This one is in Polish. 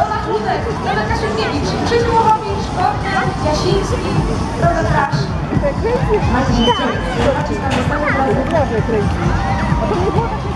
Rola Kudek, Rola Kasiukiewicz, Krzysiu Łowowicz, Bogdan Jasiński, Rola Trasz. Macie się, macie to nie było takie...